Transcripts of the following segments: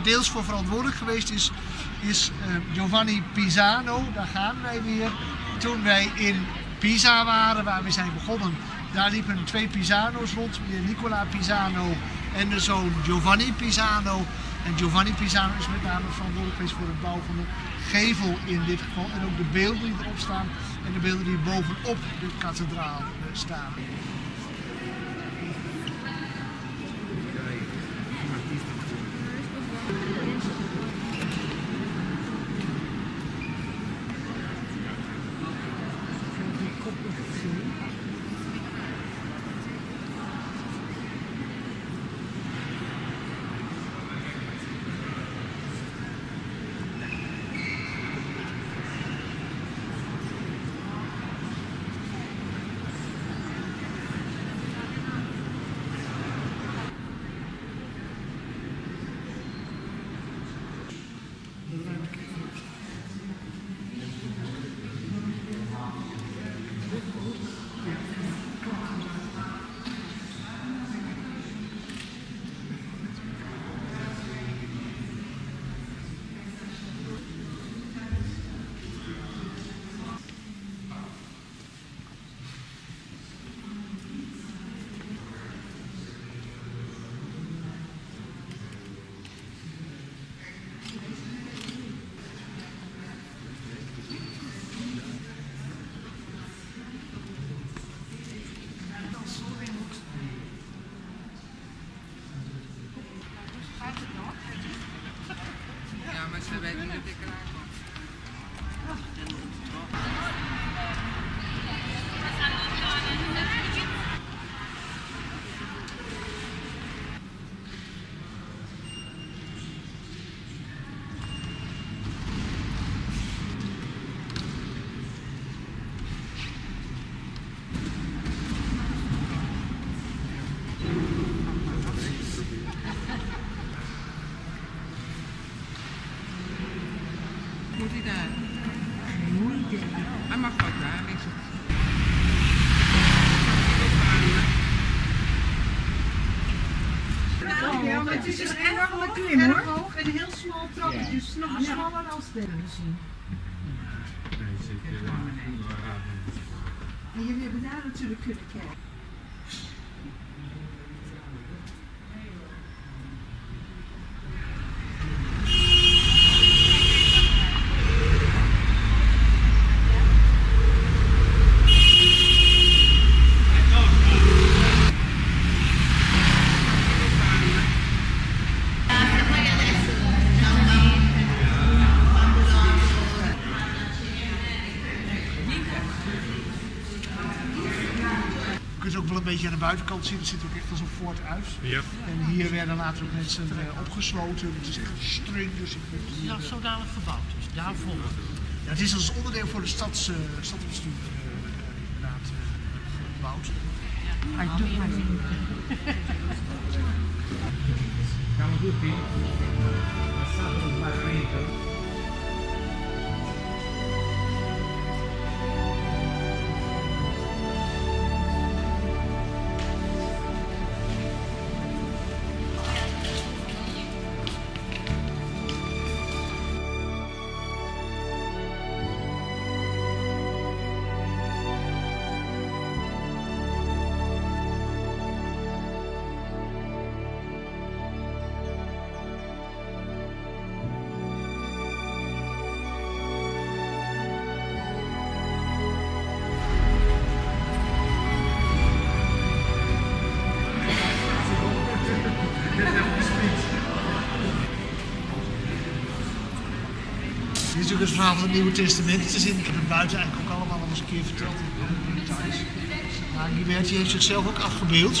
deels voor verantwoordelijk geweest is, is eh, Giovanni Pisano. Daar gaan wij weer. Toen wij in Pisa waren, waar we zijn begonnen, daar liepen twee Pisano's rond. Meneer Nicola Pisano en de zoon Giovanni Pisano. En Giovanni Pisano is met name verantwoordelijk geweest voor het bouwen van de gevel in dit geval. En ook de beelden die erop staan en de beelden die bovenop de kathedraal eh, staan. En jullie hebben daar natuurlijk kunnen kijken. Je kunt ook wel een beetje aan de buitenkant zien. Het ziet er ook echt als een Fort uit. Ja. En hier werden later ook mensen eh, opgesloten. Het is echt streng. Dus ik hier, Ja, eh, zodanig gebouwd is. Daarvoor. ja, het is als onderdeel voor de stads, eh stadsbestuur eh, inderdaad eh, gebouwd. Doet maar niet. Siamo tutti passato il Parlamento. Natuurlijk het verhaal van het Nieuwe Testament te zien. Ik heb het buiten eigenlijk ook allemaal al eens een keer verteld in details. Maar Ghiberti heeft zichzelf ook afgebeeld.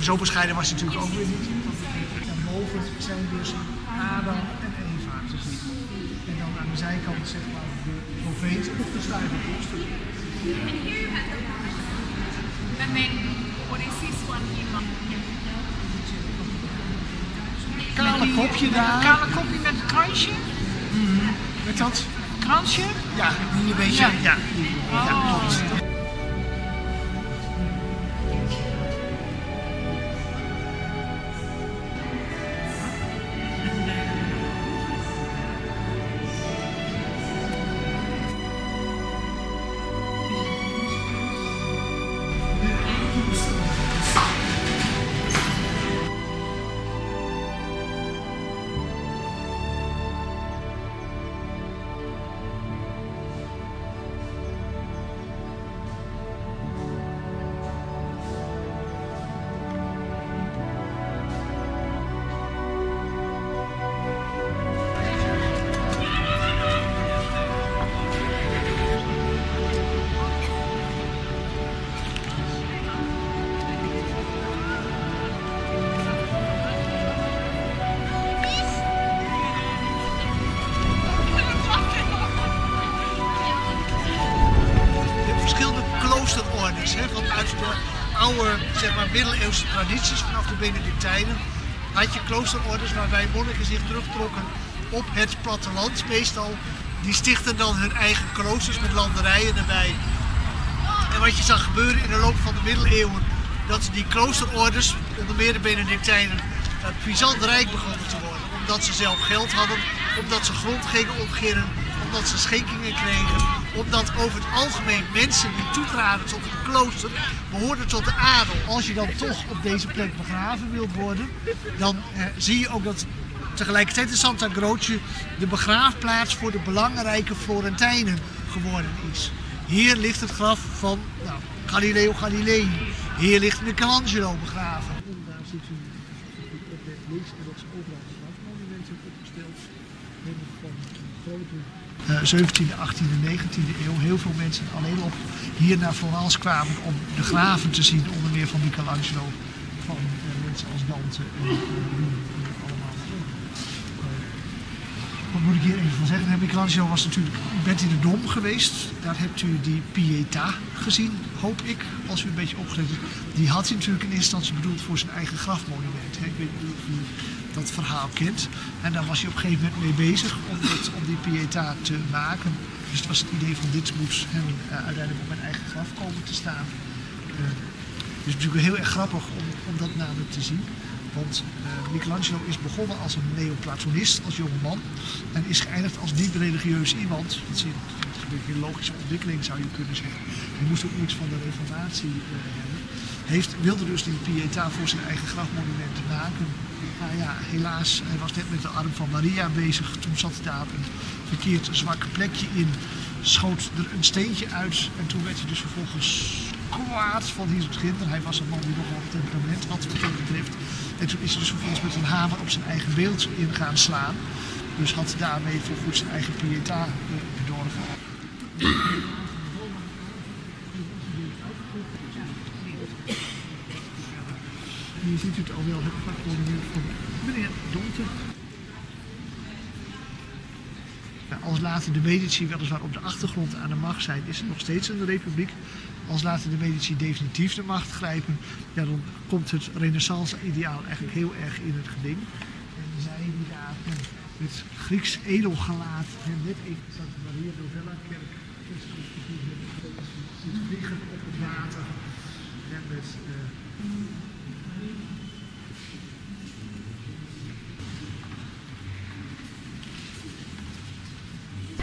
Zo bescheiden, was hij natuurlijk ook weer niet. En boven zijn dus Adam en Eva te zien. En dan aan de zijkant zeg maar de profeet of de stijve koster. And then what is this one here? Kale kopje daar. Kale kopje met een kransje. Met dat? Kransje. Ja, die een beetje. Ja, Ja. die- ja, klopt. Zeg maar, middeleeuwse tradities vanaf de Benedictijnen had je kloosterorders waarbij monniken zich terugtrokken op het platteland meestal. Die stichten dan hun eigen kloosters met landerijen erbij. En wat je zag gebeuren in de loop van de middeleeuwen, dat die kloosterorders, onder meer de Benedictijnen, Byzant Rijk begonnen te worden. Omdat ze zelf geld hadden, omdat ze grond gingen ontginnen, omdat ze schenkingen kregen, omdat over het algemeen mensen die toetraden tot een klooster behoorden tot de adel. Als je dan toch op deze plek begraven wilt worden, dan eh, zie je ook dat tegelijkertijd in Santa Croce de begraafplaats voor de belangrijke Florentijnen geworden is. Hier ligt het graf van nou, Galileo Galilei. Hier ligt Michelangelo begraven. En daar ziet u op het en dat ze overal grafmonumenten opgesteld hebben van grote eh, 17e, 18e, 19e eeuw. Heel veel mensen alleen op hier naar Florence kwamen om de graven te zien, onder meer van Michelangelo, van eh, mensen als Dante en eh, allemaal. Wat moet ik hier even van zeggen? Michelangelo was natuurlijk, u bent in de Dom geweest. Daar hebt u die Pietà gezien, hoop ik, als u een beetje opgelet. Die had hij natuurlijk in eerste instantie bedoeld voor zijn eigen grafmonument. Ik weet niet dat verhaal kent. En daar was hij op een gegeven moment mee bezig om, het, die Pietà te maken. Dus het was het idee van dit moet hem eh, uiteindelijk op mijn eigen graf komen te staan. Eh, dus natuurlijk heel erg grappig om, om dat namelijk te zien. Want eh, Michelangelo is begonnen als een neoplatonist, als jonge man. En is geëindigd als diep religieus iemand. Dat is een, logische ontwikkeling zou je kunnen zeggen. Hij moest ook niets van de reformatie hebben. Heeft, wilde dus die Pietà voor zijn eigen grafmonument maken. Maar ja, helaas, hij was net met de arm van Maria bezig. Toen zat hij daar op een verkeerd zwak plekje in. Schoot er een steentje uit. En toen werd hij dus vervolgens kwaad van hier tot ginder. Hij was een man die nogal temperament had wat dat betreft. En toen is hij dus vervolgens met een hamer op zijn eigen beeld in gaan slaan. Dus had daarmee voorgoed zijn eigen pietà eh, bedorven. Hier ziet het al wel, het van meneer Donte. Nou, als later de Medici weliswaar op de achtergrond aan de macht zijn, is het nog steeds een republiek. Als later de Medici definitief de macht grijpen, ja, dan komt het renaissance-ideaal eigenlijk heel erg in het geding. En zij daar eh, met Grieks edelgelaat, en net even Santa Maria Novella kerk, vliegen op het water. En met,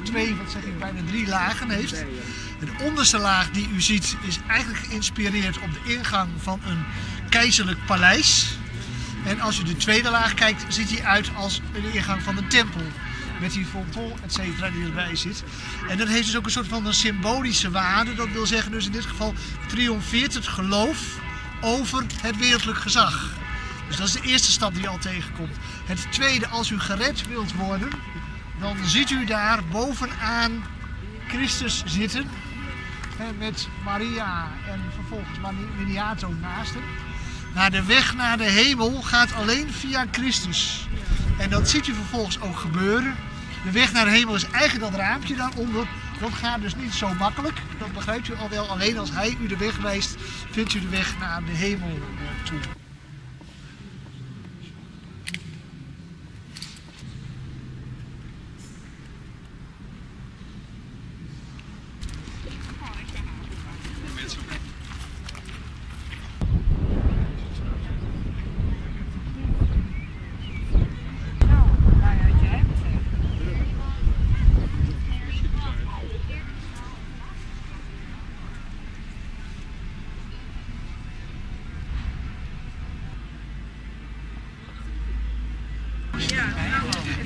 eh, twee, wat zeg ik, bijna heeft. De onderste laag die u ziet is eigenlijk geïnspireerd op de ingang van een keizerlijk paleis. En als u de tweede laag kijkt, ziet hij uit als een ingang van een tempel. Met die fronton, et cetera, die erbij zit. En dat heeft dus ook een soort van een symbolische waarde. Dat wil zeggen dus in dit geval triomfeert het geloof over het wereldlijk gezag. Dus dat is de eerste stap die je al tegenkomt. Het tweede, als u gered wilt worden, dan ziet u daar bovenaan Christus zitten. Met Maria en vervolgens Miniato naast hem. Maar de weg naar de hemel gaat alleen via Christus. En dat ziet u vervolgens ook gebeuren. De weg naar de hemel is eigenlijk dat raampje daaronder. Dat gaat dus niet zo makkelijk. Dat begrijpt u al wel. Alleen als hij u de weg wijst, vindt u de weg naar de hemel toe.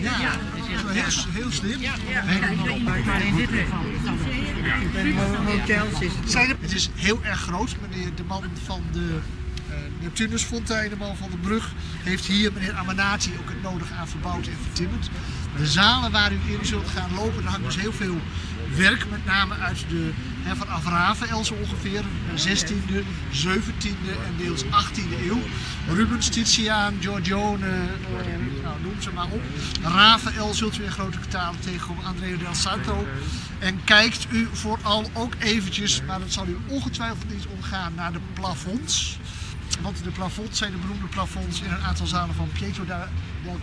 Ja, nou, Ja, slim. Hotels is het. Zijn er- het is heel erg groot. Meneer de man van de eh Neptunusfontein, de man van de brug, heeft hier, meneer Amanati, ook het nodige aan verbouwd en vertimmerd. De zalen waar u in zult gaan lopen, daar hangt dus heel veel werk, met name uit de, hè, vanaf Rafael zo ongeveer, eh, 16e, 17e en deels 18e eeuw. Rubens, Titiaan, Giorgione, eh, nou, noem ze maar op. Rafael zult u in grote getalen tegenkomen, Andrea del Santo. En kijkt u vooral ook eventjes, maar dat zal u ongetwijfeld niet ontgaan, naar de plafonds. Want de plafonds zijn de beroemde plafonds in een aantal zalen van Pietro da, del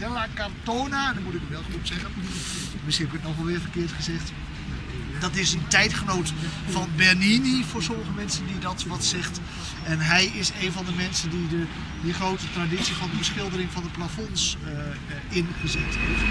della Cantona. Dat moet ik wel goed zeggen. Misschien heb ik het nog wel weer verkeerd gezegd. Dat is een tijdgenoot van Bernini voor sommige mensen die dat wat zegt. En hij is een van de mensen die de, die grote traditie van de beschildering van de plafonds eh, eh, ingezet heeft.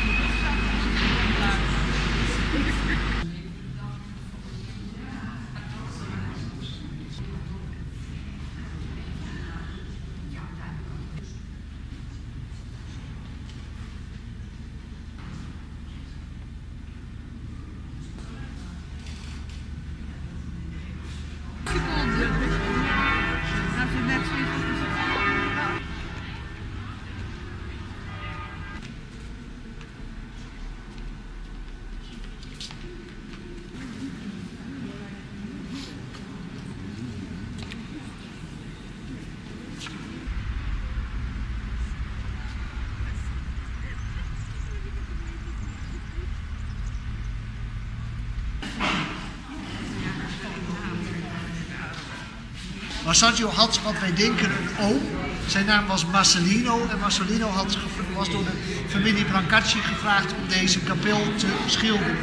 Massaggio had wat wij denken een oom. Zijn naam was Marcelino en Marcelino had, was door de familie Brancacci gevraagd om deze kapel te schilderen.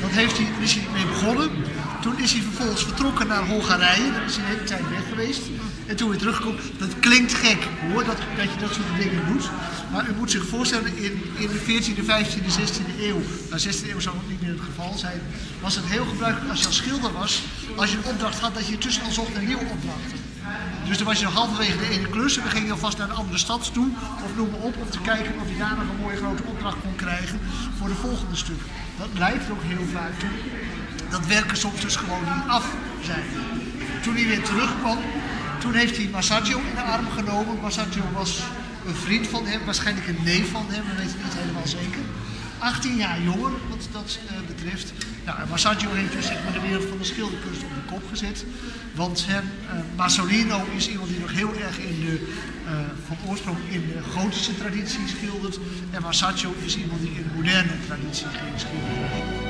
Dat heeft hij, is hij mee begonnen. Toen is hij vervolgens vertrokken naar Hongarije. Daar is hij de hele tijd weg geweest. En toen weer teruggekomen. Dat klinkt gek hoor, dat, dat je dat soort dingen doet. Maar u moet zich voorstellen, in, in de 14e, 15e, 16e eeuw, nou 16e eeuw zou dat niet meer het geval zijn, was het heel gebruikelijk als je als schilder was, als je een opdracht had, dat je tussen al zocht naar nieuwe opdrachten. Dus dan was je halverwege de ene klus en dan ging je alvast naar een andere stad toe, of noem maar op, om te kijken of je daar nog een mooie grote opdracht kon krijgen voor de volgende stuk. Dat leidt ook heel vaak toe dat werken soms dus gewoon niet af zijn. Toen hij weer terugkwam, toen heeft hij Massaggio in de arm genomen. Massaggio was een vriend van hem, waarschijnlijk een neef van hem, we weten het niet helemaal zeker. 18 jaar jonger wat dat eh, betreft. Nou, en Massaggio heeft dus zeg maar, de wereld van de schilderkunst op de kop gezet. Want eh, Massolino is iemand die nog heel erg in de, eh, van oorsprong in de gotische traditie schildert. En Massaggio is iemand die in de moderne traditie ging schilderen.